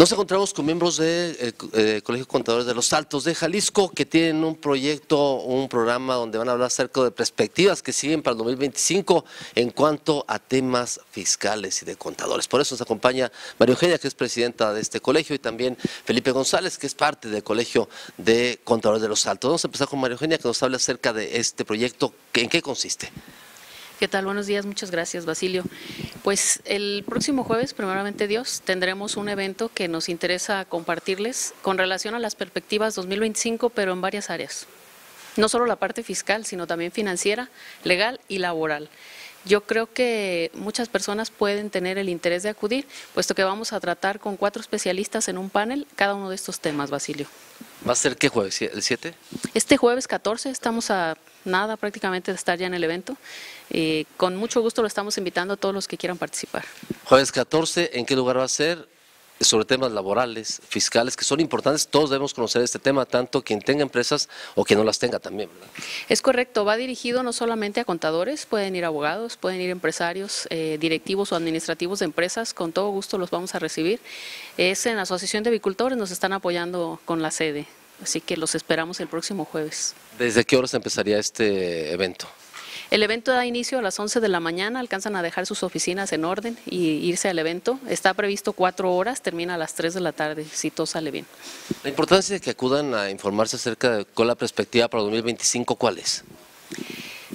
Nos encontramos con miembros del de, eh, Colegio de Contadores de los Altos de Jalisco que tienen un proyecto, un programa donde van a hablar acerca de perspectivas que siguen para el 2025 en cuanto a temas fiscales y de contadores. Por eso nos acompaña María Eugenia, que es presidenta de este colegio, y también Felipe González, que es parte del Colegio de Contadores de los Altos. Vamos a empezar con María Eugenia, que nos habla acerca de este proyecto. ¿En qué consiste? ¿Qué tal? Buenos días, muchas gracias Basilio. Pues el próximo jueves, primeramente Dios, tendremos un evento que nos interesa compartirles con relación a las perspectivas 2025, pero en varias áreas. No solo la parte fiscal, sino también financiera, legal y laboral. Yo creo que muchas personas pueden tener el interés de acudir, puesto que vamos a tratar con cuatro especialistas en un panel cada uno de estos temas, Basilio. ¿Va a ser qué jueves? ¿El 7? Este jueves 14 estamos a nada prácticamente de estar ya en el evento. Eh, con mucho gusto lo estamos invitando a todos los que quieran participar. Jueves 14, ¿en qué lugar va a ser? sobre temas laborales, fiscales, que son importantes. Todos debemos conocer este tema, tanto quien tenga empresas o quien no las tenga también. Es correcto, va dirigido no solamente a contadores, pueden ir abogados, pueden ir empresarios, eh, directivos o administrativos de empresas, con todo gusto los vamos a recibir. Es en la Asociación de Avicultores, nos están apoyando con la sede, así que los esperamos el próximo jueves. ¿Desde qué horas empezaría este evento? El evento da inicio a las 11 de la mañana, alcanzan a dejar sus oficinas en orden y irse al evento. Está previsto cuatro horas, termina a las 3 de la tarde, si todo sale bien. La importancia de que acudan a informarse acerca de con la perspectiva para 2025, ¿cuál es?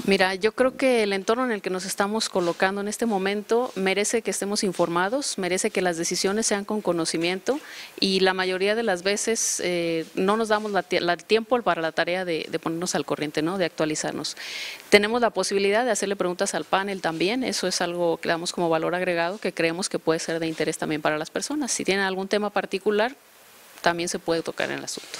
Mira, yo creo que el entorno en el que nos estamos colocando en este momento merece que estemos informados, merece que las decisiones sean con conocimiento y la mayoría de las veces eh, no nos damos el tiempo para la tarea de, ponernos al corriente, ¿no? de actualizarnos. Tenemos la posibilidad de hacerle preguntas al panel también, eso es algo que damos como valor agregado que creemos que puede ser de interés también para las personas. Si tienen algún tema particular, también se puede tocar en el asunto.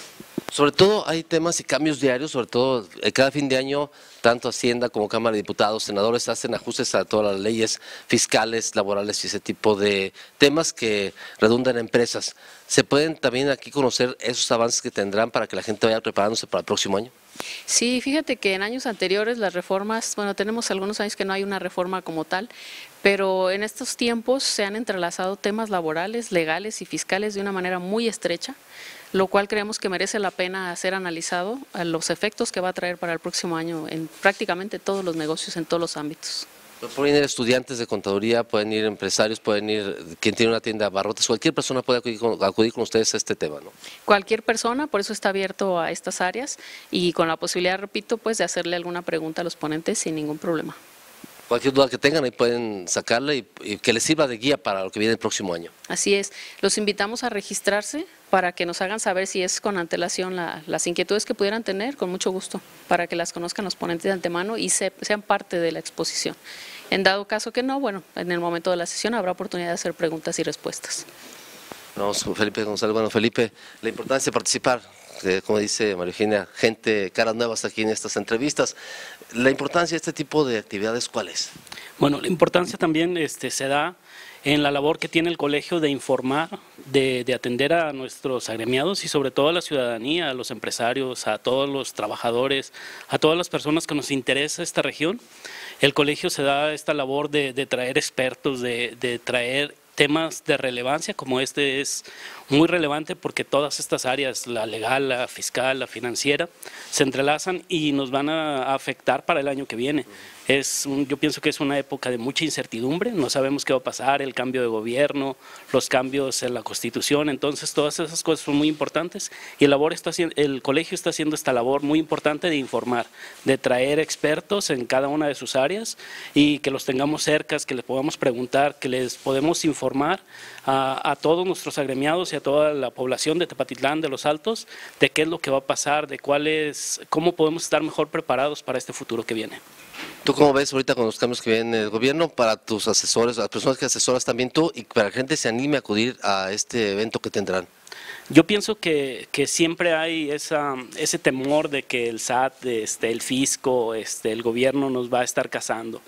Sobre todo hay temas y cambios diarios, sobre todo eh, cada fin de año, tanto Hacienda como Cámara de Diputados, senadores hacen ajustes a todas las leyes fiscales, laborales y ese tipo de temas que redundan en empresas. ¿Se pueden también aquí conocer esos avances que tendrán para que la gente vaya preparándose para el próximo año? Sí, fíjate que en años anteriores las reformas, bueno, tenemos algunos años que no hay una reforma como tal, pero en estos tiempos se han entrelazado temas laborales, legales y fiscales de una manera muy estrecha lo cual creemos que merece la pena ser analizado a los efectos que va a traer para el próximo año en prácticamente todos los negocios, en todos los ámbitos. Pueden ir estudiantes de contaduría, pueden ir empresarios, pueden ir quien tiene una tienda de barrotes, cualquier persona puede acudir con, acudir con, ustedes a este tema, ¿no? Cualquier persona, por eso está abierto a estas áreas y con la posibilidad, repito, pues de hacerle alguna pregunta a los ponentes sin ningún problema. Cualquier duda que tengan ahí pueden sacarla y, que les sirva de guía para lo que viene el próximo año. Así es. Los invitamos a registrarse para que nos hagan saber si es con antelación las inquietudes que pudieran tener, con mucho gusto, para que las conozcan los ponentes de antemano y sean parte de la exposición. En dado caso que no, bueno, en el momento de la sesión habrá oportunidad de hacer preguntas y respuestas. Vamos con Felipe González. Bueno, Felipe, la importancia de participar, como dice María Eugenia, gente, caras nuevas aquí en estas entrevistas. La importancia de este tipo de actividades, ¿cuál es? Bueno, la importancia también este, se da en la labor que tiene el colegio de informar, de, de, atender a nuestros agremiados y sobre todo a la ciudadanía, a los empresarios, a todos los trabajadores, a todas las personas que nos interesa esta región. El colegio se da esta labor de, de traer expertos, de, de traer temas de relevancia como este es muy relevante porque todas estas áreas, la legal, la fiscal, la financiera, se entrelazan y nos van a afectar para el año que viene. Es yo pienso que es una época de mucha incertidumbre, no sabemos qué va a pasar, el cambio de gobierno, los cambios en la constitución, entonces todas esas cosas son muy importantes y el, labor está, el colegio está haciendo esta labor muy importante de informar, de traer expertos en cada una de sus áreas y que los tengamos cerca, que les podamos preguntar, que les podemos informar a, todos nuestros agremiados y a toda la población de Tepatitlán, de los Altos, de qué es lo que va a pasar, de cuál es, cómo podemos estar mejor preparados para este futuro que viene. ¿Tú cómo ves ahorita con los cambios que vienen en el gobierno para tus asesores, las personas que asesoras también tú y para que la gente se anime a acudir a este evento que tendrán? Yo pienso que, que siempre hay esa, ese temor de que el SAT, este, el fisco, este, el gobierno nos va a estar cazando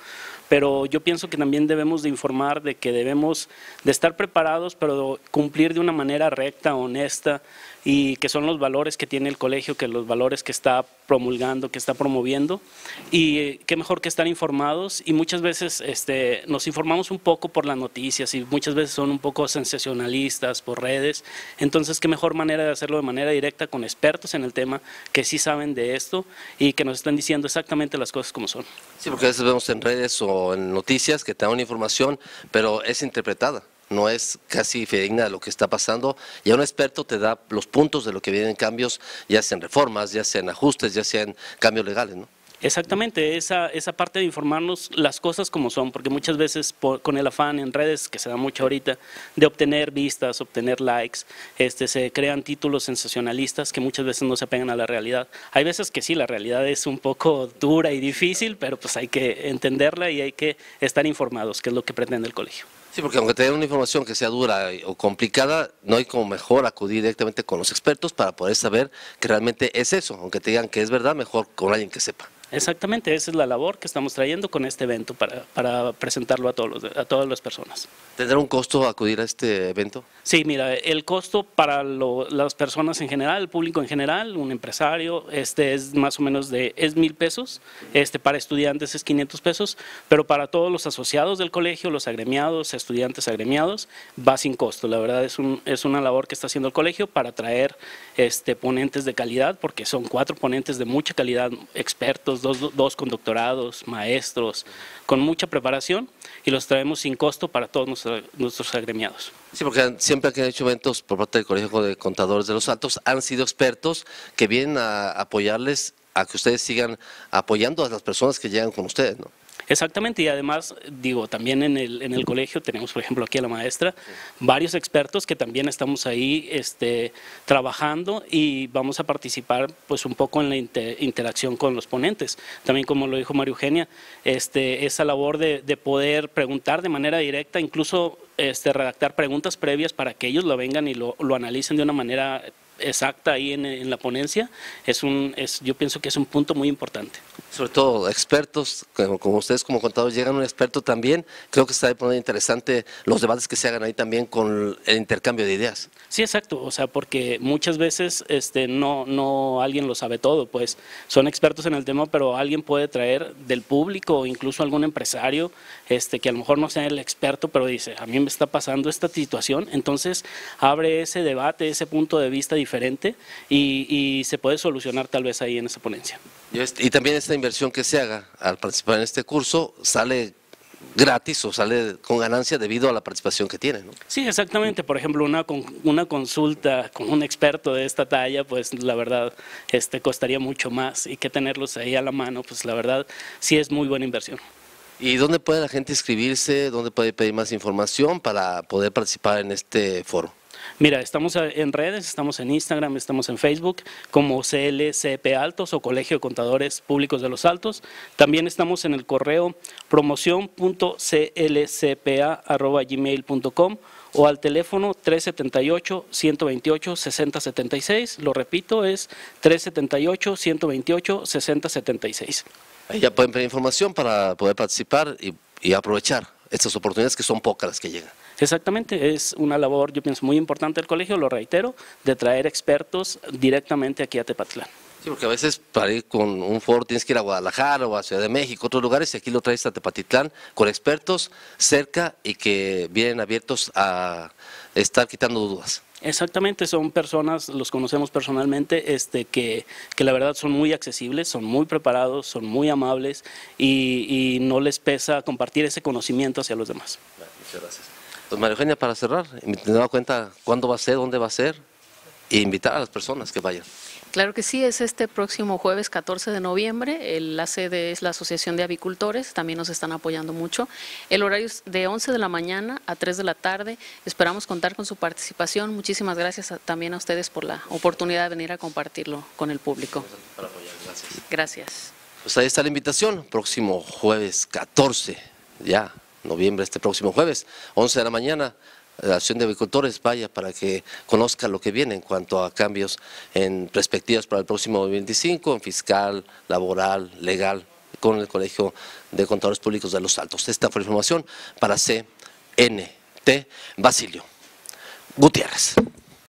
pero yo pienso que también debemos de informar de que debemos de estar preparados, pero cumplir de una manera recta, honesta, y que son los valores que tiene el colegio, que los valores que está promulgando, que está promoviendo y eh, qué mejor que estar informados y muchas veces este, nos informamos un poco por las noticias y muchas veces son un poco sensacionalistas por redes, entonces qué mejor manera de hacerlo de manera directa con expertos en el tema que sí saben de esto y que nos están diciendo exactamente las cosas como son. Sí, porque a veces vemos en redes o en noticias que te dan una información, pero es interpretada no es casi fidedigna de lo que está pasando, y un experto te da los puntos de lo que vienen cambios, ya sean reformas, ya sean ajustes, ya sean cambios legales, ¿no? Exactamente, esa, esa parte de informarnos las cosas como son, porque muchas veces con el afán en redes, que se da mucho ahorita, de obtener vistas, obtener likes, este, se crean títulos sensacionalistas que muchas veces no se pegan a la realidad. Hay veces que sí, la realidad es un poco dura y difícil, pero pues hay que entenderla y hay que estar informados, que es lo que pretende el colegio. Sí, porque aunque tengan una información que sea dura o complicada, no hay como mejor acudir directamente con los expertos para poder saber que realmente es eso. Aunque te digan que es verdad, mejor con alguien que sepa. Exactamente, esa es la labor que estamos trayendo con este evento para, para presentarlo a, todos a todas las personas. ¿Tendrá un costo acudir a este evento? Sí, mira, el costo para las personas en general, el público en general, un empresario, este es más o menos de es mil pesos, este para estudiantes es 500 pesos, pero para todos los asociados del colegio, los agremiados, estudiantes agremiados, va sin costo. La verdad es, un, es una labor que está haciendo el colegio para traer este, ponentes de calidad, porque son cuatro ponentes de mucha calidad, expertos dos, con doctorados, maestros, con mucha preparación y los traemos sin costo para todos nuestros, nuestros agremiados. Sí, porque siempre que han hecho eventos por parte del Colegio de Contadores de los Altos han sido expertos que vienen a apoyarles a que ustedes sigan apoyando a las personas que llegan con ustedes, ¿no? Exactamente, y además, digo, también en el, en el colegio tenemos, por ejemplo, aquí a la maestra, varios expertos que también estamos ahí este, trabajando y vamos a participar pues un poco en la interacción con los ponentes. También como lo dijo María Eugenia, este, esa labor de, de poder preguntar de manera directa, incluso este, redactar preguntas previas para que ellos lo vengan y lo, lo analicen de una manera exacta ahí en, en, la ponencia, es un, es, yo pienso que es un punto muy importante. Sobre todo expertos, como, ustedes como contadores llegan un experto también, creo que está poniendo interesante los debates que se hagan ahí también con el intercambio de ideas. Sí, exacto, o sea, porque muchas veces este, no, no alguien lo sabe todo, pues son expertos en el tema, pero alguien puede traer del público o incluso algún empresario este, que a lo mejor no sea el experto, pero dice, a mí me está pasando esta situación, entonces abre ese debate, ese punto de vista diferente y, se puede solucionar tal vez ahí en esa ponencia. Y, también esta inversión que se haga al participar en este curso sale gratis o sale con ganancia debido a la participación que tiene. ¿no? Sí, exactamente. Por ejemplo, una, una consulta con un experto de esta talla, pues la verdad este, costaría mucho más y que tenerlos ahí a la mano, pues la verdad sí es muy buena inversión. ¿Y dónde puede la gente inscribirse? ¿Dónde puede pedir más información para poder participar en este foro? Mira, estamos en redes, estamos en Instagram, estamos en Facebook como CLCP Altos o Colegio de Contadores Públicos de los Altos. También estamos en el correo promoción.clcpa.gmail.com o al teléfono 378-128-6076. Lo repito, es 378-128-6076. Ahí ya pueden pedir información para poder participar y, y aprovechar estas oportunidades que son pocas las que llegan. Exactamente, es una labor, yo pienso, muy importante del colegio, lo reitero, de traer expertos directamente aquí a Tepatlán. Sí, porque a veces para ir con un foro tienes que ir a Guadalajara o a Ciudad de México, otros lugares, y aquí lo traes a Tepatitlán con expertos cerca y que vienen abiertos a estar quitando dudas. Exactamente, son personas, los conocemos personalmente, este, que, que, la verdad son muy accesibles, son muy preparados, son muy amables y, y no les pesa compartir ese conocimiento hacia los demás. Muchas gracias. Pues María Eugenia, para cerrar, me da cuenta cuándo va a ser, dónde va a ser, e invitar a las personas que vayan. Claro que sí, es este próximo jueves 14 de noviembre. La sede es la Asociación de Avicultores, también nos están apoyando mucho. El horario es de 11 de la mañana a 3 de la tarde. Esperamos contar con su participación. Muchísimas gracias también a ustedes por la oportunidad de venir a compartirlo con el público. Gracias. Gracias. Pues ahí está la invitación, próximo jueves 14, ya noviembre, este próximo jueves, 11 de la mañana, la Acción de Agricultores vaya para que conozca lo que viene en cuanto a cambios en perspectivas para el próximo 2025, en fiscal, laboral, legal, con el Colegio de Contadores Públicos de Los Altos. Esta fue la información para CNT Basilio Gutiérrez.